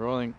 Rolling.